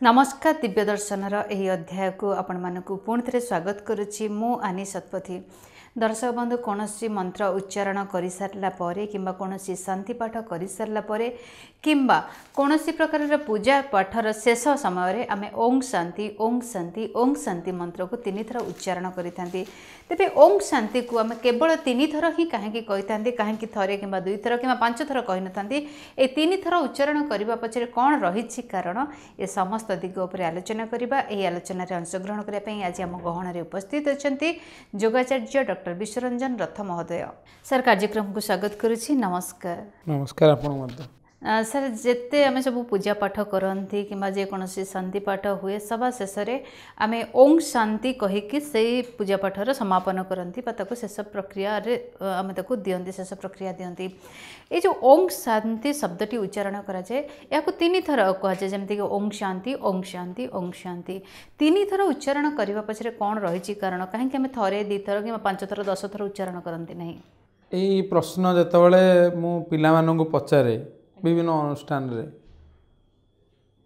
ନମସ୍କାର ଦିବ୍ୟ ଦର୍ଶନର ଏହି ଅଧ୍ୟାୟକୁ ଆପଣମାନଙ୍କୁ ପୁଣି ଥରେ ସ୍ୱାଗତ କରୁଛି ମୁଁ ଆନି ଶତପଥୀ ଦର୍ଶକ ବନ୍ଧୁ କୌଣସି ମନ୍ତ୍ର ଉଚ୍ଚାରଣ କରିସାରିଲା ପରେ କିମ୍ବା କୌଣସି ଶାନ୍ତି ପାଠ କରିସାରିଲା ପରେ କିମ୍ବା କୌଣସି ପ୍ରକାରର ପୂଜା ପାଠର ଶେଷ ସମୟରେ ଆମେ ଓଂ ଶାନ୍ତି ଓଂ ଶାନ୍ତି ଓଂ ଶାନ୍ତି ମନ୍ତ୍ରକୁ ତିନିଥର ଉଚ୍ଚାରଣ କରିଥାନ୍ତି। ତେବେ ଓଂ ଶାନ୍ତିକୁ ଆମେ କେବଳ ତିନିଥର ହିଁ କାହିଁକି କହିଥାନ୍ତି କାହିଁକି ଥରେ କିମ୍ବା ଦୁଇଥର କିମ୍ବା ପାଞ୍ଚ ଥର କହିନଥାନ୍ତି ଏ ତିନିଥର ଉଚ୍ଚାରଣ କରିବା ପଛରେ କ'ଣ ରହିଛି କାରଣ ଏ ସମସ୍ତ ଦିଗ ଉପରେ ଆଲୋଚନା କରିବା ଏହି ଆଲୋଚନାରେ ଅଂଶଗ୍ରହଣ କରିବା ପାଇଁ ଆଜି ଆମ ଗହଣରେ ଉପସ୍ଥିତ ଅଛନ୍ତି ଯୋଗାଚାର୍ଯ୍ୟ ଡକ୍ଟର ବିଶ୍ୱରଞ୍ଜନ ରଥ ମହୋଦୟ ସାର୍ କାର୍ଯ୍ୟକ୍ରମକୁ ସ୍ୱାଗତ କରୁଛି ନମସ୍କାର ନମସ୍କାର ଆପଣଙ୍କୁ ମଧ୍ୟ ଆ, ସାର୍ ଯେତେ ଆମେ ସବୁ ପୂଜା ପାଠ କରନ୍ତି କିମ୍ବା ଯେକୌଣସି ଶାନ୍ତି ପାଠ ହୁଏ ସଭା ଶେଷରେ ଆମେ ଓଂ ଶାନ୍ତି କହିକି ସେଇ ପୂଜା ପାଠର ସମାପନ କରନ୍ତି ବା ତାକୁ ଶେଷ ପ୍ରକ୍ରିୟାରେ ଅ, ଆମେ ତାକୁ ଦିଅନ୍ତି ଶେଷ ପ୍ରକ୍ରିୟା ଦିଅନ୍ତି ଏଇ ଯେଉଁ ଓଂ ଶାନ୍ତି ଶବ୍ଦଟି ଉଚ୍ଚାରଣ କରାଯାଏ ଏହାକୁ ତିନିଥର କୁହାଯାଏ ଯେମିତିକି ଓଂ ଶାନ୍ତି ଓଂ ଶାନ୍ତି ଓଂ ଶାନ୍ତି ତିନିଥର ଉଚ୍ଚାରଣ କରିବା ପଛରେ କ'ଣ ରହିଛି କାରଣ କାହିଁକି ଆମେ ଥରେ ଦୁଇଥର କିମ୍ବା ପାଞ୍ଚ ଥର ଦଶ ଥର ଉଚ୍ଚାରଣ କରନ୍ତି ନାହିଁ। ଏଇ ପ୍ରଶ୍ନ ଯେତେବେଳେ ମୁଁ ପିଲାମାନଙ୍କୁ ପଚାରେ ବିଭିନ୍ନ ଅନୁଷ୍ଠାନରେ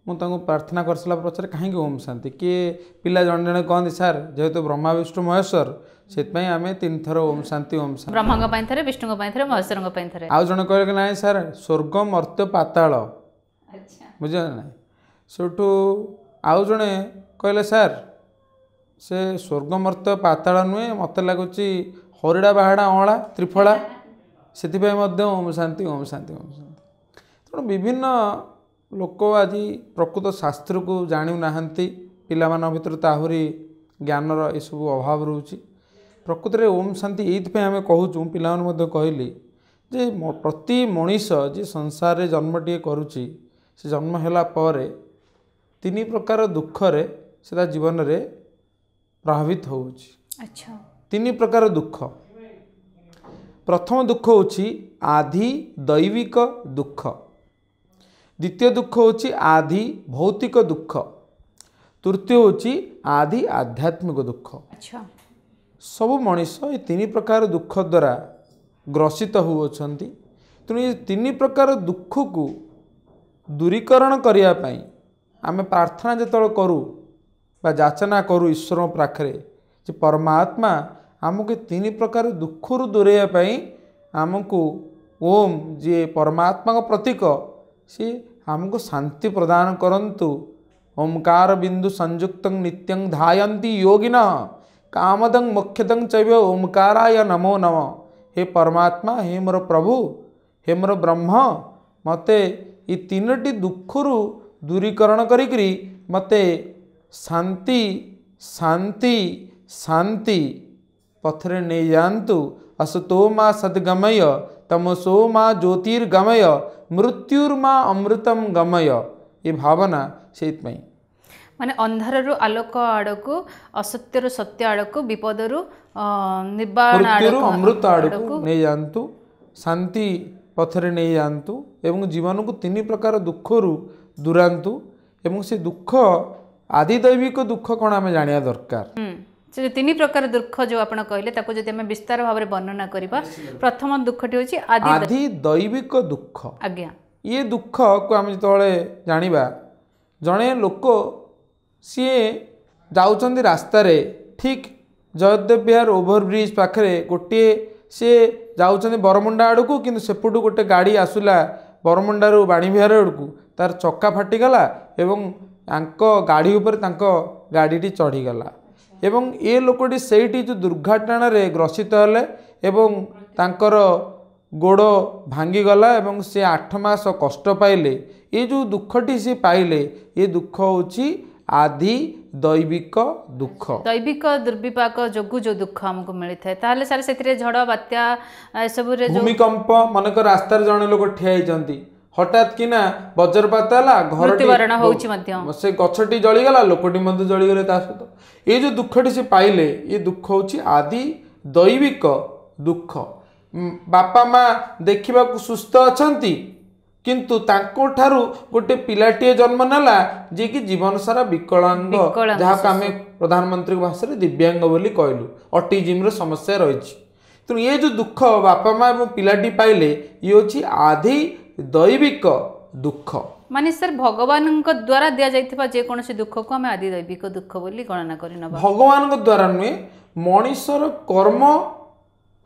ମୁଁ ତାଙ୍କୁ ପ୍ରାର୍ଥନା କରିସାରିଲା ପଛରେ କାହିଁକି ଓମ୍ ଶାନ୍ତି? କିଏ ପିଲା ଜଣେ ଜଣେ କହନ୍ତି ସାର୍ ଯେହେତୁ ବ୍ରହ୍ମା ବିଷ୍ଣୁ ମହେଶ୍ୱର ସେଥିପାଇଁ ଆମେ ତିନିଥର ଓମ୍ ଶାନ୍ତି ଓମ୍ ଶାନ୍ତି। ବ୍ରହ୍ମାଙ୍କ ପାଇଁ ଥରେ ବିଷ୍ଣୁଙ୍କ ପାଇଁ ଥରେ ମହେଶ୍ୱରଙ୍କ ପାଇଁ ଥରେ। ଆଉ ଜଣେ କହିଲେ କି ନାଇଁ ସାର୍ ସ୍ୱର୍ଗ ମର୍ତ୍ତ୍ୟ ପାତାଳ। ଆଚ୍ଛା। ବୁଝିଲେ ନା? ନାହିଁ ସେଠୁ ଆଉ ଜଣେ କହିଲେ ସାର୍ ସେ ସ୍ୱର୍ଗ ମର୍ତ୍ତ୍ୟ ପାତାଳ ନୁହେଁ ମୋତେ ଲାଗୁଛି ହରିଡ଼ା ବାହାଡ଼ା ଅଁଳା ତ୍ରିଫଳା ସେଥିପାଇଁ ମଧ୍ୟ ଓମ୍ ଶାନ୍ତି ଓମ୍ ଶାନ୍ତି ଓମ୍ ଶାନ୍ତି। ତେଣୁ ବିଭିନ୍ନ ଲୋକ ଆଜି ପ୍ରକୃତ ଶାସ୍ତ୍ରକୁ ଜାଣୁନାହାନ୍ତି। ପିଲାମାନଙ୍କ ଭିତରେ ତ ଆହୁରି ଜ୍ଞାନର ଏସବୁ ଅଭାବ ରହୁଛି। ପ୍ରକୃତରେ ଓମ୍ ଶାନ୍ତି ଏଇଥିପାଇଁ ଆମେ କହୁଛୁ ମୁଁ ପିଲାମାନେ ମଧ୍ୟ କହିଲି ଯେ ପ୍ରତି ମଣିଷ ଯିଏ ସଂସାରରେ ଜନ୍ମଟିଏ କରୁଛି ସେ ଜନ୍ମ ହେଲା ପରେ ତିନି ପ୍ରକାର ଦୁଃଖରେ ସେ ତା ଜୀବନରେ ପ୍ରଭାବିତ ହେଉଛି। ଆଚ୍ଛା। ତିନି ପ୍ରକାର ଦୁଃଖ। ପ୍ରଥମ ଦୁଃଖ ହେଉଛି ଆଧି ଦୈବିକ ଦୁଃଖ। ଦ୍ୱିତୀୟ ଦୁଃଖ ହେଉଛି ଆଧି ଭୌତିକ ଦୁଃଖ। ତୃତୀୟ ହେଉଛି ଆଧି ଆଧ୍ୟାତ୍ମିକ ଦୁଃଖ। ସବୁ ମଣିଷ ଏ ତିନି ପ୍ରକାର ଦୁଃଖ ଦ୍ୱାରା ଗ୍ରସିତ ହେଉଅଛନ୍ତି। ତେଣୁ ଏ ତିନି ପ୍ରକାର ଦୁଃଖକୁ ଦୂରୀକରଣ କରିବା ପାଇଁ ଆମେ ପ୍ରାର୍ଥନା ଯେତେବେଳେ କରୁ ବା ଯାଚନା କରୁ ଈଶ୍ୱରଙ୍କ ପାଖରେ ଯେ ପରମାତ୍ମା ଆମକୁ ତିନି ପ୍ରକାର ଦୁଃଖରୁ ଦୂରେଇବା ପାଇଁ ଆମକୁ ଓମ୍ ଯିଏ ପରମାତ୍ମାଙ୍କ ପ୍ରତୀକ ସିଏ ଆମକୁ ଶାନ୍ତି ପ୍ରଦାନ କରନ୍ତୁ ଓମ୍କାର ବିନ୍ଦୁ ସଂଯୁକ୍ତଂ ନିତ୍ୟଂ ଧାୟନ୍ତି ଯୋଗିନ କାମଦଂ ମୁଖ୍ୟଦଂ ଚୈବ ଓମ୍କାରାୟ ନମୋ ନମ ହେ ପରମାତ୍ମା ହେ ମୋର ପ୍ରଭୁ ହେ ମୋର ବ୍ରହ୍ମ ମୋତେ ଏ ତିନୋଟି ଦୁଃଖରୁ ଦୂରୀକରଣ କରିକିରି ମୋତେ ଶାନ୍ତି ଶାନ୍ତି ଶାନ୍ତି ପଥରେ ନେଇଯାଆନ୍ତୁ ଅସତୋ ମା ସଦ୍ଗମୟ ତମସୋ ମା ଜ୍ୟୋତିର୍ଗମୟ ମୃତ୍ୟୁର୍ମା ଅମୃତମ୍ ଗମୟ ଏ ଭାବନା ସେଇଥିପାଇଁ ମାନେ ଅନ୍ଧାରରୁ ଆଲୋକ ଆଡ଼କୁ ଅସତ୍ୟରୁ ସତ୍ୟ ଆଡ଼କୁ ବିପଦରୁ ନିର୍ବାଣ ମୃତ୍ୟୁରୁ ଆଡ଼କୁ ଅମୃତ ଆଡ଼କୁ ନେଇଯାଆନ୍ତୁ ଶାନ୍ତି ପଥରେ ନେଇଯାଆନ୍ତୁ ଏବଂ ଜୀବନକୁ ତିନି ପ୍ରକାର ଦୁଃଖରୁ ଦୂରାନ୍ତୁ ଏବଂ ସେ ଦୁଃଖ ଆଦିଦୈବିକ ଦୁଃଖ କ'ଣ ଆମେ ଜାଣିବା ଦରକାର ସେ ତିନି ପ୍ରକାର ଦୁଃଖ ଯୋଉ ଆପଣ କହିଲେ ତାକୁ ଯଦି ଆମେ ବିସ୍ତାର ଭାବରେ ବର୍ଣ୍ଣନା କରିବା ପ୍ରଥମ ଦୁଃଖଟି ହେଉଛି ଆଦି ଦୈବିକ ଦୁଃଖ। ଆଜ୍ଞା। ଇଏ ଦୁଃଖକୁ ଆମେ ଯେତେବେଳେ ଜାଣିବା ଜଣେ ଲୋକ ସିଏ ଯାଉଛନ୍ତି ରାସ୍ତାରେ ଠିକ୍ ଜୟଦେବ ବିହାର ଓଭରବ୍ରିଜ୍ ପାଖରେ ଗୋଟିଏ ସିଏ ଯାଉଛନ୍ତି ବରମୁଣ୍ଡା ଆଡ଼କୁ କିନ୍ତୁ ସେପଟୁ ଗୋଟେ ଗାଡ଼ି ଆସିଲା ବରମୁଣ୍ଡାରୁ ବାଣୀବିହାର ଆଡ଼କୁ। ତାର ଚକା ଫାଟିଗଲା ଏବଂ ତାଙ୍କ ଗାଡ଼ି ଉପରେ ତାଙ୍କ ଗାଡ଼ିଟି ଚଢ଼ିଗଲା। ଏବଂ ଏ ଲୋକଟି ସେଇଠି ଯେଉଁ ଦୁର୍ଘଟଣାରେ ଗ୍ରସିତ ହେଲେ ଏବଂ ତାଙ୍କର ଗୋଡ଼ ଭାଙ୍ଗିଗଲା ଏବଂ ସେ ଆଠ ମାସ କଷ୍ଟ ପାଇଲେ। ଏ ଯେଉଁ ଦୁଃଖଟି ସେ ପାଇଲେ ଏ ଦୁଃଖ ହେଉଛି ଆଦି ଦୈବିକ ଦୁଃଖ। ଦୈବିକ ଦୁର୍ବିପାକ ଯୋଗୁଁ ଯୋଉ ଦୁଃଖ ଆମକୁ ମିଳିଥାଏ। ତାହେଲେ ସାର୍ ସେଥିରେ ଝଡ଼ ବାତ୍ୟା ଏସବୁରେ ଭୂମିକମ୍ପ ମନେକର ରାସ୍ତାରେ ଜଣେ ଲୋକ ଠିଆ ହେଇଛନ୍ତି। ହଠାତ୍ କିନା ବଜ୍ରପାତ ହେଲା ଘରଟି ମୃତ୍ୟୁବରଣ ହଉଛି ମଧ୍ୟ ସେ ଗଛଟି ଜଳିଗଲା ଲୋକଟି ମଧ୍ୟ ଜଳିଗଲେ ତା ସହିତ ଏଇ ଯେଉଁ ଦୁଃଖଟି ସେ ପାଇଲେ ଏ ଦୁଃଖ ହେଉଛି ଆଦି ଦୈବିକ ଦୁଃଖ ଉମ୍, ବାପା ମା ଦେଖିବାକୁ ସୁସ୍ଥ ଅଛନ୍ତି କିନ୍ତୁ ତାଙ୍କଠାରୁ ଗୋଟେ ପିଲାଟିଏ ଜନ୍ମ ନେଲା ଯିଏକି ଜୀବନ ସାରା ବିକଳାଙ୍ଗ ବିକଳାଙ୍ଗ ଯାହାକୁ ଆମେ ପ୍ରଧାନମନ୍ତ୍ରୀଙ୍କ ଭାଷାରେ ଦିବ୍ୟାଙ୍ଗ ବୋଲି କହିଲୁ ଅଟିଜିମ୍ର ସମସ୍ୟା ରହିଛି ତେଣୁ ଏ ଯେଉଁ ଦୁଃଖ ବାପା ମା ଏବଂ ପିଲାଟି ପାଇଲେ ଇଏ ହେଉଛି ଆଧି ଦୈବିକ ଦୁଃଖ। ମାନେ ସାର୍ ଭଗବାନଙ୍କ ଦ୍ୱାରା ଦିଆଯାଇଥିବା ଯେକୌଣସି ଦୁଃଖକୁ ଆମେ ଆଦି ଦୈବିକ ଦୁଃଖ ବୋଲି ଗଣନା କରିନେବା ଭଗବାନଙ୍କ ଦ୍ୱାରା ନୁହେଁ ମଣିଷର କର୍ମ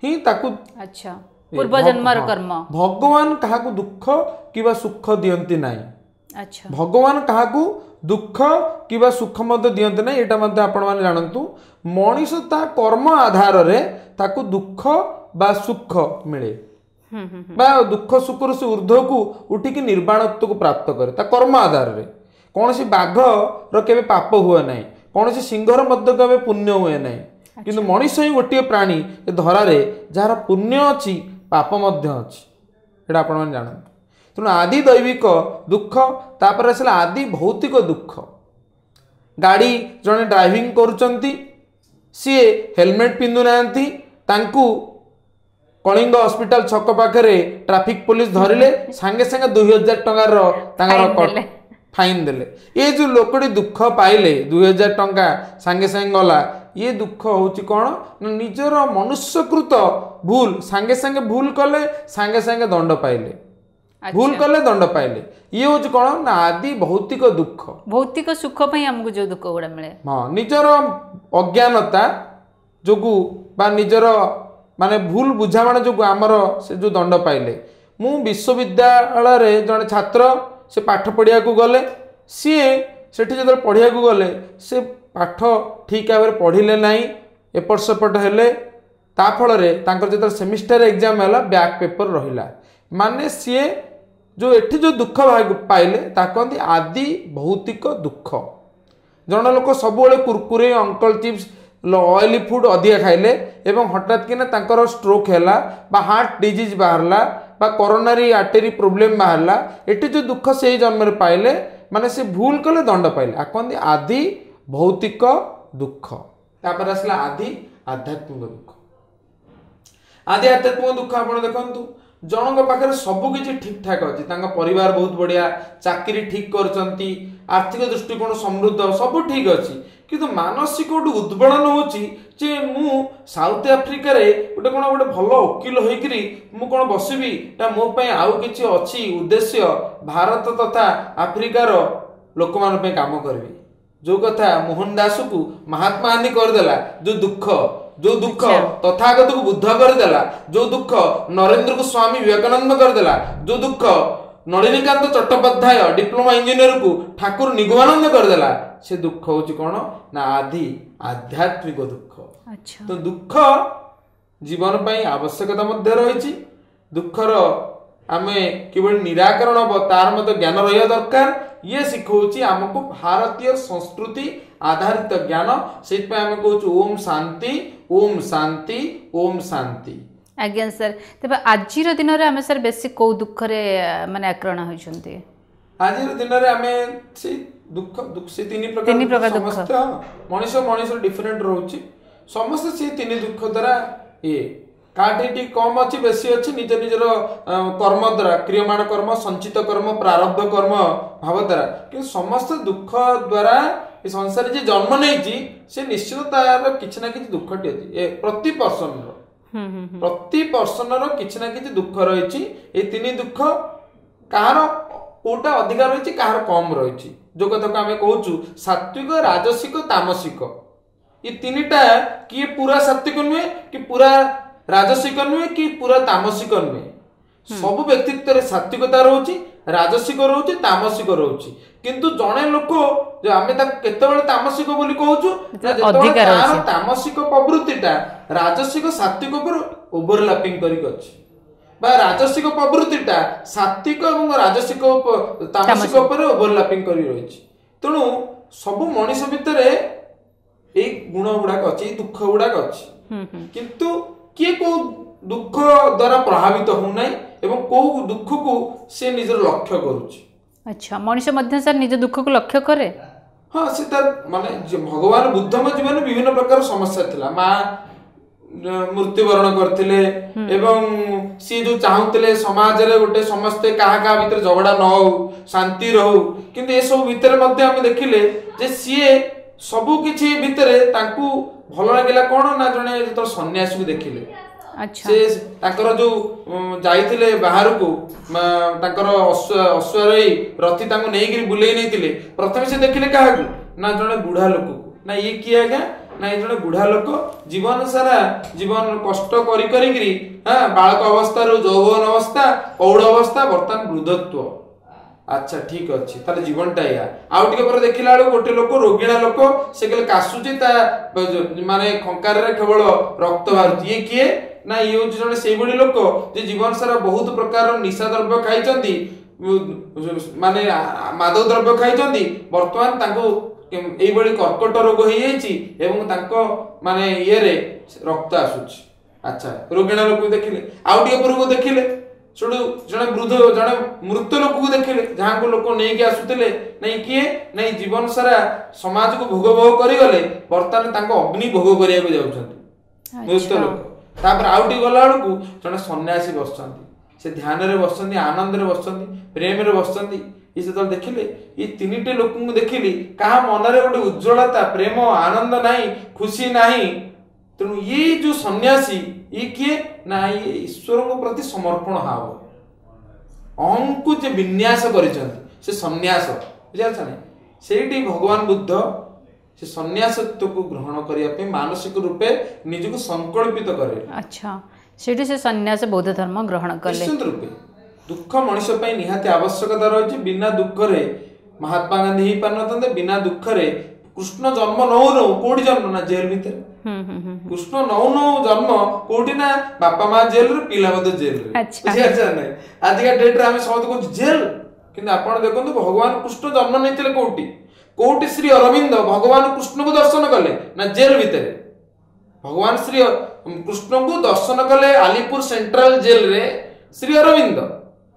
ହିଁ ତାକୁ ଆଚ୍ଛା। ପୂର୍ବ ଜନ୍ମର କର୍ମ। ଭଗବାନ କାହାକୁ ଦୁଃଖ କିମ୍ବା ସୁଖ ଦିଅନ୍ତି ନାହିଁ। ଆଚ୍ଛା। ଭଗବାନ କାହାକୁ ଦୁଃଖ କିମ୍ବା ସୁଖ ମଧ୍ୟ ଦିଅନ୍ତି ନାହିଁ ଏଇଟା ମଧ୍ୟ ଆପଣମାନେ ଜାଣନ୍ତୁ। ମଣିଷ ତା କର୍ମ ଆଧାରରେ ତାକୁ ଦୁଃଖ ବା ସୁଖ ମିଳେ। ବା ଦୁଃଖ ସୁଖରୁ ସେ ଉର୍ଦ୍ଧ୍ୱକୁ ଉଠିକି ନିର୍ବାଣତ୍ୱକୁ ପ୍ରାପ୍ତ କରେ। ତା କର୍ମ ଆଧାରରେ। କୌଣସି ବାଘର କେବେ ପାପ ହୁଏ ନାହିଁ। କୌଣସି ସିଂହର ମଧ୍ୟ କେବେ ପୁଣ୍ୟ ହୁଏ ନାହିଁ। କିନ୍ତୁ ମଣିଷ ହିଁ ଗୋଟିଏ ପ୍ରାଣୀ ଏ ଧରାରେ ଯାହାର ପୁଣ୍ୟ ଅଛି ପାପ ମଧ୍ୟ ଅଛି। ଏଇଟା ଆପଣମାନେ ଜାଣନ୍ତୁ। ତେଣୁ ଆଦି ଦୈବିକ ଦୁଃଖ ତାପରେ ଆସିଲା ଆଦି ଭୌତିକ ଦୁଃଖ। ଗାଡ଼ି ଜଣେ ଡ୍ରାଇଭିଂ କରୁଛନ୍ତି ସିଏ ହେଲମେଟ୍ ପିନ୍ଧୁନାହାନ୍ତି ତାଙ୍କୁ কলিঙ্গ হসপিটাল ছক পাখে ট্রাফিক পুলিশ ধরলে সাংে সাংে দুই হাজার টাকার তাঁর ফাইন দেলে এই যে লোকটি দুঃখ পাইলে দুই হাজার টঙ্কা সাংে সাংে গলা ইয়ে দুঃখ হচ্ছে কোণ নিজের মনুষ্যকৃত ভুল সাংে সাংে ভুল কলে সাংে সাংে দণ্ড পাইলে ভুল কলে দণ্ড পাইলে ইয়ে হচ্ছে কোণ না আদি ভৌতিক দুঃখ ভৌতিক সুখ পাই আমাকে যে দুঃখ গুড়া মিলে হ্যাঁ নিজের অজ্ঞানতা যোগু বা নিজের ଅଜ୍ଞାନତା ଯୋଗୁଁ ବା ନିଜର ମାନେ ଭୁଲ ବୁଝାମଣା ଯୋଗୁଁ ଆମର ସେ ଯେଉଁ ଦଣ୍ଡ ପାଇଲେ। ମୁଁ ବିଶ୍ୱବିଦ୍ୟାଳୟରେ ଜଣେ ଛାତ୍ର ସେ ପାଠ ପଢ଼ିବାକୁ ଗଲେ ସିଏ ସେଠି ଯେତେବେଳେ ପଢ଼ିବାକୁ ଗଲେ ସେ ପାଠ ଠିକ୍ ଭାବରେ ପଢ଼ିଲେ ନାହିଁ ଏପଟ ସେପଟ ହେଲେ। ତା ଫଳରେ ତାଙ୍କର ଯେତେବେଳେ ସେମିଷ୍ଟାର ଏକ୍ଜାମ୍ ହେଲା ବ୍ୟାକ୍ ପେପର ରହିଲା। ମାନେ ସିଏ ଯେଉଁ ଏଠି ଯେଉଁ ଦୁଃଖ ଭାଗ- ପାଇଲେ ତାକୁ କହନ୍ତି ଆଦି ଭୌତିକ ଦୁଃଖ। ଜଣେ ଲୋକ ସବୁବେଳେ Kurkure uncle chips oily food ଅଧିକା ଖାଇଲେ ଏବଂ ହଠାତ୍ କିନା ତାଙ୍କର ଷ୍ଟ୍ରୋକ୍ ହେଲା ବା ହାର୍ଟ ଡିଜିଜ୍ ବାହାରିଲା ବା କରୋନାରୀ ଆର୍ଟେରୀ ପ୍ରୋବ୍ଲେମ୍ ବାହାରିଲା ଏଠି ଯେଉଁ ଦୁଃଖ ସେଇ ଜନ୍ମରେ ପାଇଲେ ମାନେ ସେ ଭୁଲ କଲେ ଦଣ୍ଡ ପାଇଲେ। ଆକୁ କହନ୍ତି ଆଦି ଭୌତିକ ଦୁଃଖ। ତାପରେ ଆସିଲା ଆଦି ଆଧ୍ୟାତ୍ମିକ ଦୁଃଖ। ଆଦି ଆଧ୍ୟାତ୍ମିକ ଦୁଃଖ ଆପଣ ଦେଖନ୍ତୁ ଜଣଙ୍କ ପାଖରେ ସବୁ କିଛି ଠିକ୍ ଠାକ୍ ଅଛି। ତାଙ୍କ ପରିବାର ବହୁତ ବଢିଆ ଚାକିରି ଠିକ୍ କରୁଛନ୍ତି ଆର୍ଥିକ ଦୃଷ୍ଟିକୋଣ ସମୃଦ୍ଧ ସବୁ ଠିକ୍ ଅଛି। କିନ୍ତୁ ମାନସିକ ଗୋଟେ ଉଦ୍ବଳନ ହେଉଛି ଯେ ମୁଁ ସାଉଥ ଆଫ୍ରିକାରେ ଗୋଟେ କ'ଣ ଗୋଟେ ଭଲ ଓକିଲ ହେଇକିରି ମୁଁ କ'ଣ ବସିବି? ତା ମୋ ପାଇଁ ଆଉ କିଛି ଅଛି ଉଦ୍ଦେଶ୍ୟ? ଭାରତ ତଥା ଆଫ୍ରିକାର ଲୋକମାନଙ୍କ ପାଇଁ କାମ କରିବି। ଯୋଉ କଥା ମୋହନ ଦାସକୁ ମହାତ୍ମା ଗାନ୍ଧୀ କରିଦେଲା ଯୋଉ ଦୁଃଖ ଯୋଉ ଦୁଃଖ ତଥାଗତକୁ ବୁଦ୍ଧ କରିଦେଲା ଯୋଉ ଦୁଃଖ ନରେନ୍ଦ୍ରକୁ ସ୍ୱାମୀ ବିବେକାନନ୍ଦ କରିଦେଲା ଯୋଉ ଦୁଃଖ ନଳିନୀକାନ୍ତ ଚଟ୍ଟୋପାଧ୍ୟାୟ ଡିପ୍ଲୋମା ଇଞ୍ଜିନିୟରକୁ ଠାକୁର ନିଗମାନନ୍ଦ କରିଦେଲା। ସେ ଦୁଃଖ ହଉଛି କ'ଣ? ନା ଆଦି ଆଧ୍ୟାତ୍ମିକ ଦୁଃଖ। ଆଚ୍ଛା। ତ ଦୁଃଖ ଜୀବନ ପାଇଁ ଆବଶ୍ୟକତା ମଧ୍ୟ ରହିଛି। ଦୁଃଖର ଆମେ କିଭଳି ନିରାକରଣ ହବ ତାର ମଧ୍ୟ ଜ୍ଞାନ ରହିବା ଦରକାର। ଇଏ ଶିଖଉଛି ଆମକୁ ଭାରତୀୟ ସଂସ୍କୃତି ଆଧାରିତ ଜ୍ଞାନ। ସେଇଥିପାଇଁ ଆମେ କହୁଛୁ ଓମ୍ ଶାନ୍ତି ଓମ୍ ଶାନ୍ତି ଓମ୍ ଶାନ୍ତି। ଆଜ୍ଞା ସାର୍। ତେବେ ଆଜିର ଦିନରେ ଆମେ ସାର୍ ବେଶୀ କୋଉ ଦୁଃଖରେ ମାନେ ଆକ୍ରମଣ ହୋଇଛନ୍ତି? ଆଜିର ଦିନରେ ଆମେ ସେଇ ଦୁଃଖ ଦୁଃଖ ସେ ତିନି ପ୍ରକାର। ସମସ୍ତ ମଣିଷ ମଣିଷ ଡିଫରେଣ୍ଟ ରହୁଛି। ସମସ୍ତେ ସେଇ ତିନି ଦୁଃଖ ଦ୍ୱାରା ଇଏ। କାହାଠି ଟିକେ କମ ଅଛି ବେଶୀ ଅଛି ନିଜ ନିଜର କର୍ମ ଦ୍ୱାରା କ୍ରିୟମାଣ କର୍ମ ସଞ୍ଚିତ କର୍ମ ପ୍ରାରବ୍ଧ କର୍ମ ଭାବ ଦ୍ୱାରା କିନ୍ତୁ ସମସ୍ତେ ଦୁଃଖ ଦ୍ୱାରା ଏ ସଂସାରରେ ଯିଏ ଜନ୍ମ ନେଇଛି ସେ ନିଶ୍ଚିତ ତାର କିଛି ନା କିଛି ଦୁଃଖଟି ଅଛି। ଏ ପ୍ରତି ପର୍ସନର। ପ୍ରତି ପର୍ସନର କିଛି ନା କିଛି ଦୁଃଖ ରହିଛି। ଏଇ ତିନି ଦୁଃଖ କାହାର କୋଉଟା ଅଧିକା ରହିଛି କାହାର କମ ରହିଛି। ଯୋଉ କଥାକୁ ଆମେ କହୁଛୁ ସାତ୍ବିକ ରାଜସିକ ତାମସିକ। ଏ ତିନିଟା କିଏ ପୁରା ସାତ୍ବିକ ନୁହେଁ କି ପୁରା ରାଜସିକ ନୁହେଁ କି ପୁରା ତାମସିକ ନୁହେଁ। ସବୁ ବ୍ୟକ୍ତିତ୍ୱରେ ସାତ୍ବିକତା ରହୁଛି ରାଜସିକ ରହୁଛି ତାମସିକ ରହୁଛି। କିନ୍ତୁ ଜଣେ ଲୋକ ଆମେ ତାକୁ କେତେବେଳେ ତାମସିକ ବୋଲି କହୁଛୁ ତାର। ତାମସିକ ପ୍ରବୃତ୍ତିଟା ରାଜସିକ ସାତ୍ବିକ ଉପରେ ଓଭରଲାପିଂ କରିକି ଅଛି। ବା ରାଜସିକ ପ୍ରବୃତ୍ତିଟା ସାତ୍ବିକ ଏବଂ ରାଜସିକ ତାମସିକ ଉପରେ ଓଭରଲାପିଂ କରି ରହିଛି। ତେଣୁ ସବୁ ମଣିଷ ଭିତରେ ଏଇ ଗୁଣ ଗୁଡାକ ଅଛି ଏଇ ଦୁଃଖ ଗୁଡାକ ଅଛି। କିନ୍ତୁ କିଏ କୋଉ ଦୁଃଖ ଦ୍ୱାରା ପ୍ରଭାବିତ ହଉନାହିଁ ଏବଂ କୋଉ ଦୁଃଖକୁ ସେ ନିଜର ଲକ୍ଷ୍ୟ କରୁଛି। ଆଚ୍ଛା ମଣିଷ ମଧ୍ୟ ସାର୍ ନିଜ ଦୁଃଖକୁ ଲକ୍ଷ୍ୟ କରେ? ହଁ ସେ ତାର ମାନେ ଭଗବାନ ବୁଦ୍ଧଙ୍କ ଜୀବନରେ ବିଭିନ୍ନ ପ୍ରକାର ସମସ୍ୟା ଥିଲା। ମା ମୃତ୍ୟୁବରଣ କରିଥିଲେ ଏବଂ ସିଏ ଯୋଉ ଚାହୁଁଥିଲେ ସମାଜରେ ଗୋଟେ ସମସ୍ତେ କାହା କାହା ଭିତରେ ଝଗଡା ନ ହଉ ଶାନ୍ତି ରହୁ କିନ୍ତୁ ଏସବୁ ଭିତରେ ମଧ୍ୟ ଆମେ ଦେଖିଲେ ଯେ ସିଏ ସବୁ କିଛି ଭିତରେ ତାଙ୍କୁ ଭଲ ଲାଗିଲା କଣ ନା ଜଣେ ଯେତେବେଳେ ସନ୍ନ୍ୟାସୀକୁ ଦେଖିଲେ? ସେ ତାଙ୍କର ଯୋଉ ଉଁ, ଯାଇଥିଲେ ବାହାରକୁ ମା, ତାଙ୍କର ଅଶ୍ଵ ଅଶ୍ୱାରୋହୀ ରଥି ତାଙ୍କୁ ନେଇକିରି ବୁଲେଇ ନେଇଥିଲେ। ପ୍ରଥମେ ସେ ଦେଖିଲେ କାହାକୁ? ନା ଜଣେ ବୁଢା ଲୋକକୁ। ନା ଇଏ କିଏ ଆଜ୍ଞା? ନା ଇଏ ଜଣେ ବୁଢା ଲୋକ? ଜୀବନ ସାରା ଜୀବନ କଷ୍ଟ କରି କରିକିରି ହଁ ବାଳକ ଅବସ୍ଥାରୁ ଯୌବନ ଅବସ୍ଥା ପୌଢ ଅବସ୍ଥା ବର୍ତ୍ତମାନ ବୃଦ୍ଧତ୍ୱ। ଆଚ୍ଛା ଠିକ ଅଛି। ତାହେଲେ ଜୀବନଟା ଏଇଆ। ଆଉ ଟିକେ ପରେ ଦେଖିଲା ବେଳକୁ ଗୋଟେ ଲୋକ ରୋଗିଣା ଲୋକ ସେ କେବଳ କାଶୁଛି ତା ବ- ମାନେ ଖଙ୍କାରରେ କେବଳ ରକ୍ତ ବାହାରୁଛି। ଇଏ କିଏ? ନା ଇଏ ହଉଛି ଜଣେ ସେଇଭଳି ଲୋକ ଯେ ଜୀବନ ସାରା ବହୁତ ପ୍ରକାରର ନିଶା ଦ୍ରବ୍ୟ ଖାଇଛନ୍ତି ଉ- ମାନେ ଆ- ମାଦକ ଦ୍ରବ୍ୟ ଖାଇଛନ୍ତି ବର୍ତ୍ତମାନ ତାଙ୍କୁ କେମ୍- ଏଇଭଳି କର୍କଟ ରୋଗ ହେଇଯାଇଛି ଏବଂ ତାଙ୍କ ମାନେ ଇଏରେ ରକ୍ତ ଆସୁଛି। ଆଚ୍ଛା ରୋଗିଣା ଲୋକକୁ ଦେଖିଲେ। ଆଉ ଟିକେ ପୂର୍ବକୁ ଦେଖିଲେ ସେଠୁ ଜଣେ ବୃଦ୍ଧ ଜଣେ ମୃତ ଲୋକକୁ ଦେଖିଲେ ଯାହାଙ୍କୁ ଲୋକ ନେଇକି ଆସୁଥିଲେ। ନାଇଁ କିଏ? ନାଇଁ ଜୀବନ ସାରା ସମାଜକୁ ଭୋଗ ଭୋଗ କରିଗଲେ ବର୍ତ୍ତମାନ ତାଙ୍କ ଅଗ୍ନି ଭୋଗ କରିବାକୁ ଯାଉଛନ୍ତି। ମୃତ ଲୋକ। ତାପରେ ଆଉ ଟିକେ ଗଲା ବେଳକୁ ଜଣେ ସନ୍ନ୍ୟାସୀ ବସିଛନ୍ତି। ସେ ଧ୍ୟାନରେ ବସିଛନ୍ତି ଆନନ୍ଦରେ ବସିଛନ୍ତି ପ୍ରେମରେ ବସିଛନ୍ତି। ଇଏ ଯେତେବେଳେ ଦେଖିଲେ ଏଇ ତିନିଟି ଲୋକଙ୍କୁ ଦେଖିଲି କାହା ମନରେ ଗୋଟେ ଉଜ୍ଜ୍ୱଳତା ପ୍ରେମ ଆନନ୍ଦ ନାହିଁ ଖୁସି ନାହିଁ। ତେଣୁ ଇଏ ଯୋଉ ସନ୍ନ୍ୟାସୀ ଇଏ କିଏ? ନା ଇଏ ଈଶ୍ୱରଙ୍କ ପ୍ରତି ସମର୍ପଣ ଭାବ। ଅହଂକୁ ଯେ ବିନ୍ୟାସ କରିଛନ୍ତି ସେ ସନ୍ନ୍ୟାସ ବୁଝିପାରୁଛ ନା ସେଇଠି ଭଗବାନ ବୁଦ୍ଧ ସେ ସନ୍ନ୍ୟାସତ୍ୱକୁ ଗ୍ରହଣ କରିବା ପାଇଁ ମାନସିକ ରୂପେ ନିଜକୁ ସଂକଳ୍ପିତ କରେ। ଆଚ୍ଛା। ସେଇଠୁ ସେ ସନ୍ନ୍ୟାସ ବୌଦ୍ଧ ଧର୍ମ ଗ୍ରହଣ କଲେ। ନିଶ୍ଚିତ ରୂପେ। ଦୁଃଖ ମଣିଷ ପାଇଁ ନିହାତି ଆବଶ୍ୟକତା ରହିଛି ବିନା ଦୁଃଖରେ। ମହାତ୍ମା ଗାନ୍ଧୀ ହେଇପାରିନଥାନ୍ତେ ବିନା ଦୁଃଖରେ। କୃଷ୍ଣ ଜନ୍ମ ନଉ ନଉ କୋଉଠି ଜନ୍ମ ନା ଜେଲ ଭିତରେ? କୃଷ୍ଣ ନଉ ନଉ ଜନ୍ମ କୋଉଠି ନା ବାପା ମା ଜେଲରେ ପିଲା ମଧ୍ୟ ଜେଲରେ। ଆଜିକା ଡେଟରେ ଆମେ ସମସ୍ତେ କହୁଛୁ ଜେଲ। କିନ୍ତୁ ଆପଣ ଦେଖନ୍ତୁ ଭଗବାନ କୃଷ୍ଣ ଜନ୍ମ ନେଇଥିଲେ କୋଉଠି? କୋଉଠି ଶ୍ରୀ ଅରବିନ୍ଦ ଭଗବାନ କୃଷ୍ଣଙ୍କୁ ଦର୍ଶନ କଲେ ନା ଜେଲ ଭିତରେ ଭଗବାନ ଶ୍ରୀ ଅ- କୃଷ୍ଣଙ୍କୁ ଦର୍ଶନ କଲେ ଆଲିପୁର ସେଣ୍ଟ୍ରାଲ ଜେଲରେ ଶ୍ରୀ ଅରବିନ୍ଦ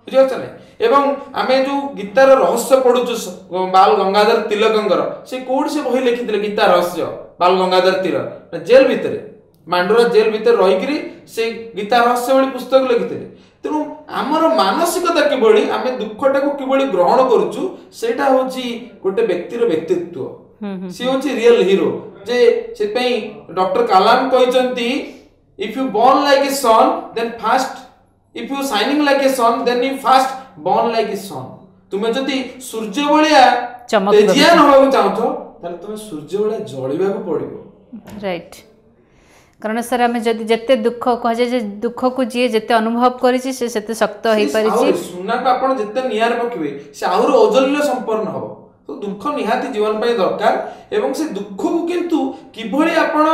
ବୁଝିପାରୁଛ ନା ଏବଂ ଆମେ ଯୋଉ ଗୀତାର ରହସ୍ୟ ପଢୁଛୁ ସ- ବାଲ ଗଙ୍ଗାଧର ତିଲକଙ୍କର ସେ କୋଉଠି ସେ ବହି ଲେଖିଥିଲେ ଗୀତା ରହସ୍ୟ ବାଲ ଗଙ୍ଗାଧର ତିଲକ ନା ଜେଲ ଭିତରେ ମାଣ୍ଡୁରା ଜେଲ ଭିତରେ ରହିକିରି ସେ ଗୀତା ରହସ୍ୟ ଭଳି ପୁସ୍ତକ ଲେଖିଥିଲେ ତେଣୁ ଆମର ମାନସିକତା କିଭଳି ଆମେ ଦୁଃଖଟାକୁ କିଭଳି ଗ୍ରହଣ କରୁଛୁ ସେଇଟା ହଉଛି ଗୋଟେ ବ୍ୟକ୍ତିର ବ୍ୟକ୍ତିତ୍ୱ। ସିଏ ହଉଛି ରିଅଲ ହିରୋ ଯେ ସେଥିପାଇଁ ଡକ୍ଟର କାଲାମ କହିଛନ୍ତି if you burn like a sun then first if you shining like a sun then you first burn like a sun ତୁମେ ଯଦି ସୂର୍ଯ୍ୟ ଭଳିଆ ଚମକିବାକୁ ତେଜିଆନ ହବାକୁ ଚାହୁଁଛ ତାହେଲେ ତୁମେ ସୂର୍ଯ୍ୟ ଭଳିଆ ଜଳିବାକୁ ପଡିବ। ରାଇଟ୍ কারণ স্যার আমি যদি যেতে দুঃখ কুহযায় যে দুঃখকু যে যেতে অনুভব করিছি সে সেতে শক্ত হই পারিছি সোনাকে আপন যেতে নিয়ার পকিবে সে আউর ওজল্য সম্পন্ন হব তো দুঃখ নিহাতি জীবন পাই দরকার এবং সে দুঃখকু কিন্তু কীভাবে আপন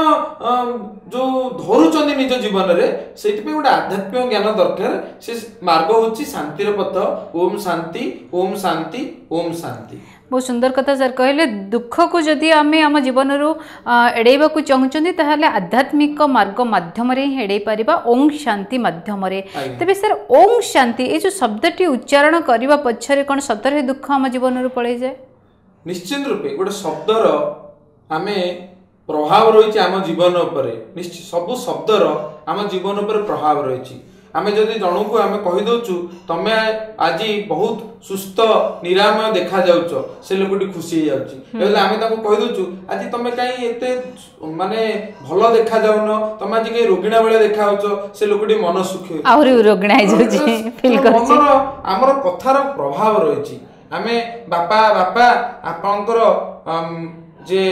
ଯୋଉ ଧରୁଛନ୍ତି ନିଜ ଜୀବନରେ ସେଇଥିପାଇଁ ଗୋଟେ ଆଧ୍ୟାତ୍ମିକ ଜ୍ଞାନ ଦରକାର ସେ ମାର୍ଗ ହଉଛି ଶାନ୍ତିର ପଥ ଓମ୍ ଶାନ୍ତି ଓମ୍ ଶାନ୍ତି ଓମ୍ ଶାନ୍ତି ବହୁତ ସୁନ୍ଦର କଥା ସାର୍ କହିଲେ ଦୁଃଖକୁ ଯଦି ଆମେ ଆମ ଜୀବନରୁ ଆ, ଏଡ଼େଇବାକୁ ଚାହୁଁଛନ୍ତି ତାହେଲେ ଆଧ୍ୟାତ୍ମିକ ମାର୍ଗ ମାଧ୍ୟମରେ ହିଁ ଏଡ଼େଇ ପାରିବା ଓଂ ଶାନ୍ତି ମାଧ୍ୟମରେ ଆଜ୍ଞା। ତେବେ ସାର୍ ଓଂ ଶାନ୍ତି ଏ ଯେଉଁ ଶବ୍ଦଟି ଉଚ୍ଚାରଣ କରିବା ପଛରେ କ'ଣ ସତରେ ଦୁଃଖ ଆମ ଜୀବନରୁ ପଳେଇଯାଏ ନିଶ୍ଚିତ ରୂପେ ଗୋଟେ ଶବ୍ଦର ଆମେ ପ୍ରଭାବ ରହିଛି ଆମ ଜୀବନ ଉପରେ। ନିଶ୍ଚିତ ସବୁ ଶବ୍ଦର ଆମ ଜୀବନ ଉପରେ ପ୍ରଭାବ ରହିଛି। ଆମେ ଯଦି ଜଣଙ୍କୁ ଆମେ କହିଦଉଛୁ ତମେ ଆଜି ବହୁତ ସୁସ୍ଥ ନିରାମୟ ଦେଖାଯାଉଛ ସେ ଲୋକଟି ଖୁସି ହେଇଯାଉଛି। ହେଲେ ଆମେ ତାଙ୍କୁ କହିଦଉଛୁ ଆଜି ତମେ କାହିଁ ଏତେ ମାନେ ଭଲ ଦେଖାଯାଉନ? ତମେ ଆଜି କାହିଁ ରୋଗିଣା ଭଳିଆ ଦେଖାଯାଉଛ? ସେ ଲୋକଟି ମନ ସୁଖୀ। ଆହୁରି ରୋଗଣା ହେଇଯାଉଛି ମନର ଆମର କଥାର ପ୍ରଭାବ ରହିଛି। ଆମେ ବାପା ବାପା ଆପଣଙ୍କର ଯେ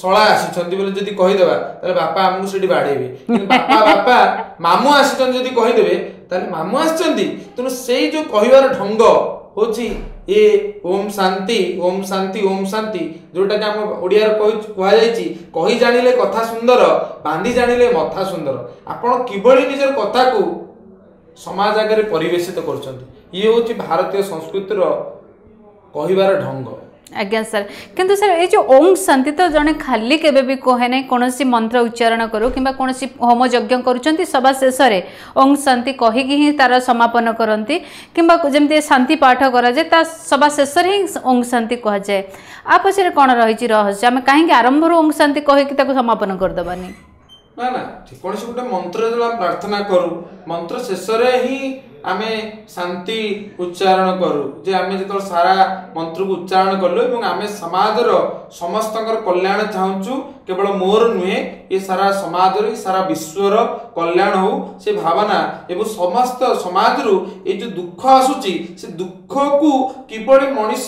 ଶଳା ଆସିଛନ୍ତି ବୋଲି ଯଦି କହିଦେବା ତାହେଲେ ବାପା ଆମକୁ ସେଠି ବାଡେଇବେ। ବାପା ବାପା ମାମୁଁ ଆସିଛନ୍ତି ଯଦି କହିଦେବେ ତାହେଲେ ମାମୁଁ ଆସିଛନ୍ତି। ତେଣୁ ସେଇ ଯୋଉ କହିବାର ଢଙ୍ଗ ହଉଛି ଏ ଓମ୍ ଶାନ୍ତି ଓମ୍ ଶାନ୍ତି ଓମ୍ ଶାନ୍ତି ଯୋଉଟାକି ଆମ ଓଡ଼ିଆରେ କହି କୁହାଯାଇଛି କହି ଜାଣିଲେ କଥା ସୁନ୍ଦର ବାନ୍ଧି ଜାଣିଲେ ମଥା ସୁନ୍ଦର। ଆପଣ କିଭଳି ନିଜର କଥାକୁ ସମାଜ ଆଗରେ ପରିବେଷିତ କରୁଛନ୍ତି? ଇଏ ହେଉଛି ଭାରତୀୟ ସଂସ୍କୃତିର କହିବାର ଢଙ୍ଗ। ଆଜ୍ଞା ସାର୍ କିନ୍ତୁ ସାର୍ ଏଇ ଯେଉଁ ଓଂ ଶାନ୍ତି ତ ଜଣେ ଖାଲି କେବେ ବି କହେ ନାହିଁ କୌଣସି ମନ୍ତ୍ର ଉଚ୍ଚାରଣ କରୁ କିମ୍ବା କୌଣସି ହୋମ ଯଜ୍ଞ କରୁଛନ୍ତି ସଭା ଶେଷରେ ଓଂ ଶାନ୍ତି କହିକି ହିଁ ତାର ସମାପନ କରନ୍ତି କିମ୍ବା ଯେମିତି ଶାନ୍ତି ପାଠ କରାଯାଏ ତା ସଭା ଶେଷରେ ହିଁ ଓଂ ଶାନ୍ତି କୁହାଯାଏ। ଆ ପଛରେ କ'ଣ ରହିଛି ରହସ୍ୟ? ଆମେ କାହିଁକି ଆରମ୍ଭରୁ ଓଂ ଶାନ୍ତି କହିକି ତାକୁ ସମାପନ କରିଦେବାନି? ନା ନା କୌଣସି ଗୋଟେ ମନ୍ତ୍ର ଯେତେବେଳେ ଆମେ ପ୍ରାର୍ଥନା କରୁ ମନ୍ତ୍ର ଶେଷରେ ହିଁ ଆମେ ଶାନ୍ତି ଉଚ୍ଚାରଣ କରୁ ଯେ ଆମେ ଯେତେବେଳେ ସାରା ମନ୍ତ୍ରକୁ ଉଚ୍ଚାରଣ କଲୁ ଏବଂ ଆମେ ସମାଜର ସମସ୍ତଙ୍କର କଲ୍ୟାଣ ଚାହୁଁଛୁ କେବଳ ମୋର ନୁହେଁ ଏ ସାରା ସମାଜର ଏ ସାରା ବିଶ୍ୱର କଲ୍ୟାଣ ହଉ ସେ ଭାବନା ଏବଂ ସମସ୍ତ ସମାଜରୁ ଏଇ ଯୋଉ ଦୁଃଖ ଆସୁଛି ସେ ଦୁଃଖକୁ କିଭଳି ମଣିଷ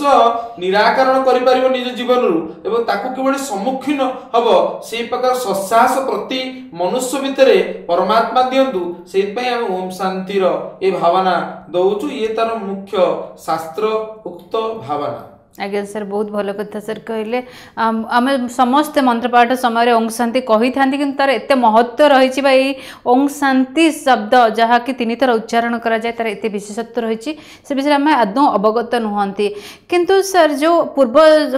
ନିରାକରଣ କରିପାରିବ ନିଜ ଜୀବନରୁ ଏବଂ ତାକୁ କିଭଳି ସମ୍ମୁଖୀନ ହବ ସେଇ ପ୍ରକାର ସସାହସ ପ୍ରତି ମନୁଷ୍ୟ ଭିତରେ ପରମାତ୍ମା ଦିଅନ୍ତୁ ସେଇଥିପାଇଁ ଆମେ ଓମ୍ ଶାନ୍ତିର ଏ ભાવના દઉં છું એ તારો મુખ્ય શાસ્ત્ર ઉક્ત ભાવના ଆଜ୍ଞା ସାର୍ ବହୁତ ଭଲ କଥା ସାର୍ କହିଲେ। ଆମ୍, ଆମେ ସମସ୍ତେ ମନ୍ତ୍ରପାଠ ସମୟରେ ଓଂ ଶାନ୍ତି କହିଥାନ୍ତି କିନ୍ତୁ ତାର ଏତେ ମହତ୍ଵ ରହିଛି ବା ଏଇ ଓଂ ଶାନ୍ତି ଶବ୍ଦ ଯାହାକି ତିନିଥର ଉଚ୍ଚାରଣ କରାଯାଏ ତାର ଏତେ ବିଶେଷତ୍ୱ ରହିଛି ସେ ବିଷୟରେ ଆମେ ଆଦୌ ଅବଗତ ନୁହନ୍ତି। କିନ୍ତୁ ସାର୍ ଯେଉଁ ପୂର୍ବ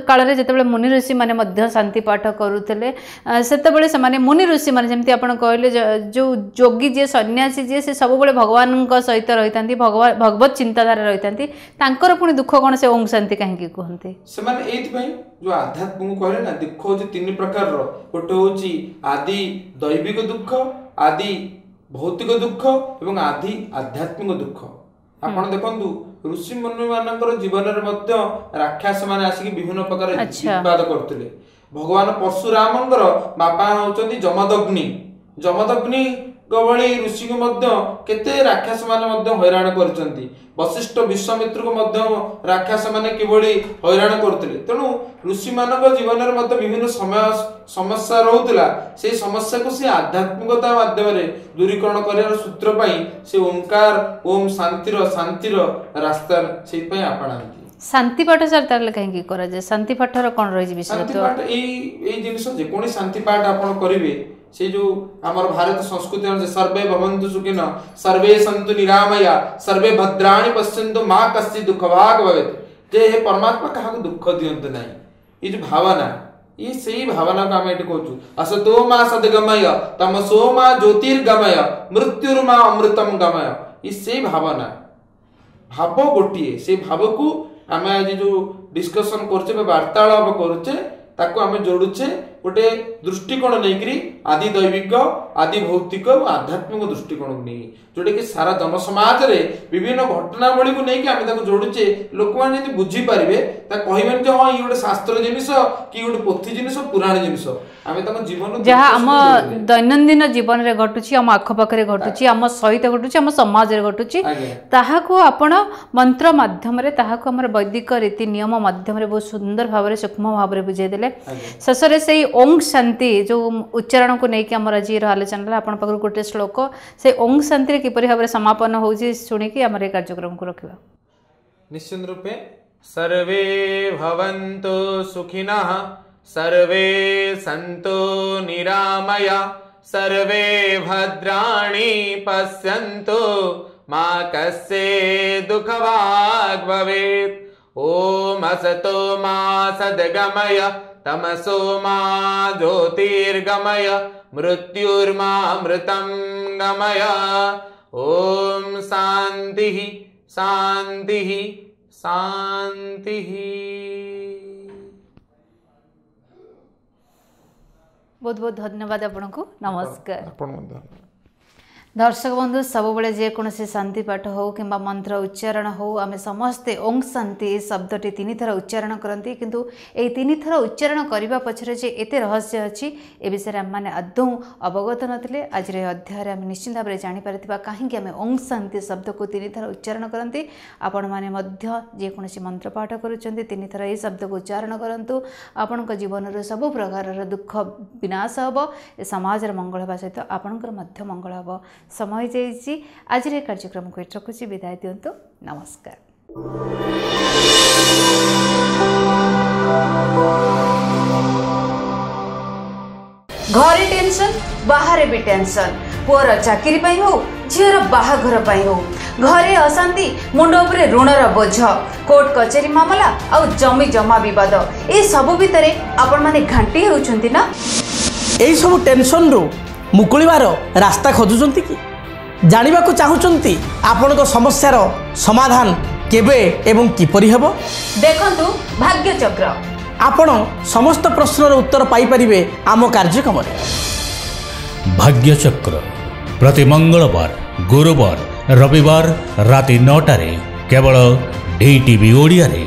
କାଳରେ ଯେତେବେଳେ ମୁନି ଋଷିମାନେ ମଧ୍ୟ ଶାନ୍ତି ପାଠ କରୁଥିଲେ ଆ, ସେତେବେଳେ ସେମାନେ ମୁନି ଋଷିମାନେ ଯେମିତି ଆପଣ କହିଲେ ଯ- ଯେଉଁ ଯୋଗୀ ଯିଏ ସନ୍ନ୍ୟାସୀ ଯିଏ ସେ ସବୁବେଳେ ଭଗବାନଙ୍କ ସହିତ ରହିଥାନ୍ତି ଭଗବାନ ଭଗବତ ଚିନ୍ତାଧାରା ରହିଥାନ୍ତି ତାଙ୍କର ପୁଣି ଦୁଃଖ କ'ଣ ସେ ଓଂ ଶାନ୍ତି କାହିଁକି କୁହନ୍ତି। ସେମାନେ ଏଇଥିପାଇଁ ଯୋଉ ଆଧ୍ୟାତ୍ମକୁ କହିଲେ ନା ଦୁଃଖ ହଉଛି ତିନି ପ୍ରକାରର। ଗୋଟେ ହଉଛି ଆଦି ଦୈବିକ ଦୁଃଖ ଆଦି ଭୌତିକ ଦୁଃଖ ଏବଂ ଆଦି ଆଧ୍ୟାତ୍ମିକ ଦୁଃଖ। ଆପଣ ଦେଖନ୍ତୁ ଋଷି ମୁନି ମାନଙ୍କର ଜୀବନରେ ମଧ୍ୟ ରାକ୍ଷସ ମାନେ ଆସିକି ବିଭିନ୍ନ ପ୍ରକାର। ବିବାଦ କରୁଥିଲେ। ଭଗବାନ ପରଶୁରାମଙ୍କର ବାପା ହଉଛନ୍ତି ଯମଦଗ୍ନି। ଯମଦଗ୍ନିଙ୍କ ଭଳି ଋଷିଙ୍କୁ ମଧ୍ୟ କେତେ ରାକ୍ଷସ ମାନେ ମଧ୍ୟ ହଇରାଣ କରିଛନ୍ତି। ବଶିଷ୍ଠ ବିଶ୍ୱାମିତ୍ରକୁ ମଧ୍ୟ ରାକ୍ଷସ ମାନେ କିଭଳି ହଇରାଣ କରୁଥିଲେ। ତେଣୁ ଋଷି ମାନଙ୍କ ଜୀବନରେ ମଧ୍ୟ ବିଭିନ୍ନ ସମୟ ସମସ୍ୟା ରହୁଥିଲା। ସେଇ ସମସ୍ୟାକୁ ସେ ଆଧ୍ୟାତ୍ମିକତା ମାଧ୍ୟମରେ ଦୂରୀକରଣ କରିବାର ସୂତ୍ର ପାଇଁ ସେ ଓଙ୍କାର ଓମ୍ ଶାନ୍ତିର ଶାନ୍ତିର ରାସ୍ତା ସେଇଥିପାଇଁ ଆପଣାନ୍ତି। ଶାନ୍ତି ପାଠ ସାର୍ ତାହେଲେ କାହିଁକି କରାଯାଏ? ଶାନ୍ତି ପାଠର କ'ଣ ରହିଛି ଶାନ୍ତି ବିଶେଷତ୍ୱ ପାଠ ଏଇ ଏଇ ଜିନିଷ ଯେକୌଣସି ଶାନ୍ତି ପାଠ ଆପଣ କରିବେ से जो आम भारत संस्कृति सर्वे भवंतु सुखिन, सर्वे सन्तु निरामया, सर्वे भद्राणी पश्यंतु माँ कश्चि दुख भाग भवेत। जे हे परमात्मा क्या दुख दिंतु ना ये जो भावना। ये सही भावना को आम कहचु असतो माँ सदगमय, तमसो माँ ज्योतिर्गमय मृत्युर्मा अमृतम गमय। ये सही भावना। भाव गोटे से भाव को आम आज जो डिस्कसन कर वार्तालाप करुचे, ताको ଗୋଟେ ଦୃଷ୍ଟିକୋଣ ନେଇକିରି ଆଦି ଦୈବିକ ଆଦି ଭୌତିକ ଏବଂ ଆଧ୍ୟାତ୍ମିକ ଦୃଷ୍ଟିକୋଣକୁ ନେଇ। ଯୋଉଟା କି ସାରା ଜନସମାଜରେ ବିଭିନ୍ନ ଘଟଣାବଳୀକୁ ନେଇକି ଆମେ ତାକୁ ଯୋଡୁଛେ ଲୋକମାନେ ଯଦି ବୁଝିପାରିବେ ତା କହିବେନି ଯେ ହଁ ଇଏ ଗୋଟେ ଶାସ୍ତ୍ର ଜିନିଷ କି ଗୋଟେ ପୋଥି ଜିନିଷ ପୁରାଣ ଜିନିଷ। ଆମେ ତାଙ୍କ ଜୀବନ ଯାହା ଆମ ଦୈନନ୍ଦିନ ଜୀବନରେ ଘଟୁଛି ଆମ ଆଖପାଖରେ ଘଟୁଛି ଆମ ସହିତ ଘଟୁଛି ଆମ ସମାଜରେ ଘଟୁଛି ତାହାକୁ ଆପଣ ମନ୍ତ୍ର ମାଧ୍ୟମରେ ତାହାକୁ ଆମର ବୈଦିକ ରୀତି ନିୟମ ମାଧ୍ୟମରେ ବହୁତ ସୁନ୍ଦର ଭାବରେ ସୂକ୍ଷ୍ମ ଭାବରେ ବୁଝାଇ ଦେଲେ ଆଜ୍ଞା। ଶେଷରେ ସେଇ ଓଂ ଶାନ୍ତି ଯେଉଁ ଉଚ୍ଚାରଣକୁ ନେଇକି ଆମର ଆଜିର ଆଲୋଚନା ହେଲା ଆପଣଙ୍କ ପାଖରୁ ଗୋଟେ ଶ୍ଲୋକ ସେ ଓଂ ଶାନ୍ତିରେ କିପରି ଭାବରେ ସମାପନ ହେଉଛି ଶୁଣିକି ଆମର ଏ କାର୍ଯ୍ୟକ୍ରମକୁ ରଖିବା निश्चित रूपे सर्वे भवन्तु सुखिनः सर्वे सन्तु निरामय सर्वे भद्राणि पश्यन्तु मा कस्य दुःखभाग् भवेत् ॐ असतो मा सद्गमय तमसो मा ज्योतिर्गमय मृत्युर्मामृतं गमय ॐ शान्तिः शान्तिः शान्तिः ବହୁତ ବହୁତ ଧନ୍ୟବାଦ ଆପଣଙ୍କୁ ନମସ୍କାର ଆପଣ ମଧ୍ୟ ଦର୍ଶକ ବନ୍ଧୁ ସବୁବେଳେ ଯେକୌଣସି ଶାନ୍ତି ପାଠ ହେଉ କିମ୍ବା ମନ୍ତ୍ର ଉଚ୍ଚାରଣ ହେଉ ଆମେ ସମସ୍ତେ ଓଂ ଶାନ୍ତି ଏ ଶବ୍ଦଟି ତିନିଥର ଉଚ୍ଚାରଣ କରନ୍ତି। କିନ୍ତୁ ଏହି ତିନିଥର ଉଚ୍ଚାରଣ କରିବା ପଛରେ ଯେ ଏତେ ରହସ୍ୟ ଅଛି ଏ ବିଷୟରେ ଆମେମାନେ ଆଦୌ ଅବଗତ ନଥିଲେ। ଆଜିର ଏ ଅଧ୍ୟାୟରେ ଆମେ ନିଶ୍ଚିନ୍ତ ଭାବରେ ଜାଣିପାରିଥିବା କାହିଁକି ଆମେ ଓଂ ଶାନ୍ତି ଶବ୍ଦକୁ ତିନିଥର ଉଚ୍ଚାରଣ କରନ୍ତି। ଆପଣମାନେ ମଧ୍ୟ ଯେକୌଣସି ମନ୍ତ୍ର ପାଠ କରୁଛନ୍ତି ତିନିଥର ଏହି ଶବ୍ଦକୁ ଉଚ୍ଚାରଣ କରନ୍ତୁ। ଆପଣଙ୍କ ଜୀବନର ସବୁ ପ୍ରକାରର ଦୁଃଖ ବିନାଶ ହେବ। ଏ ସମାଜର ମଙ୍ଗଳ ହେବା ସହିତ ଆପଣଙ୍କର ମଧ୍ୟ ମଙ୍ଗଳ ହେବ। ସମୟ ଯାଇଛି ଆଜିର ଏ କାର୍ଯ୍ୟକ୍ରମକୁ ଏଠି ରଖୁଛି ବିଦାୟ ଦିଅନ୍ତୁ। ନମସ୍କାର। ଘରେ ଟେନସନ୍ ବାହାରେ ବି ଟେନସନ୍। ପୁଅର ଚାକିରି ପାଇଁ ହଉ ଝିଅର ବାହାଘର ପାଇଁ ହଉ। ଘରେ ଅଶାନ୍ତି ମୁଣ୍ଡ ଉପରେ ଋଣର ବୋଝ। କୋର୍ଟ କଚେରୀ ମାମଲା ଆଉ ଜମି ଜମା ବିବାଦ। ଏ ସବୁ ଭିତରେ ଆପଣମାନେ ଘାଣ୍ଟି ହେଉଛନ୍ତି ନା? ଏହିସବୁ ଟେନସନରୁ ମୁକୁଳିବାର ରାସ୍ତା ଖୋଜୁଛନ୍ତି କି? ଜାଣିବାକୁ ଚାହୁଁଛନ୍ତି ଆପଣଙ୍କ ସମସ୍ୟାର ସମାଧାନ କେବେ ଏବଂ କିପରି ହେବ? ଦେଖନ୍ତୁ ଭାଗ୍ୟଚକ୍ର। ଆପଣ ସମସ୍ତ ପ୍ରଶ୍ନର ଉତ୍ତର ପାଇପାରିବେ ଆମ କାର୍ଯ୍ୟକ୍ରମରେ। ଭାଗ୍ୟଚକ୍ର। ପ୍ରତି ମଙ୍ଗଳବାର ଗୁରୁବାର ରବିବାର ରାତି ନଅଟାରେ କେବଳ ଡି ଟିଭି ଓଡ଼ିଆରେ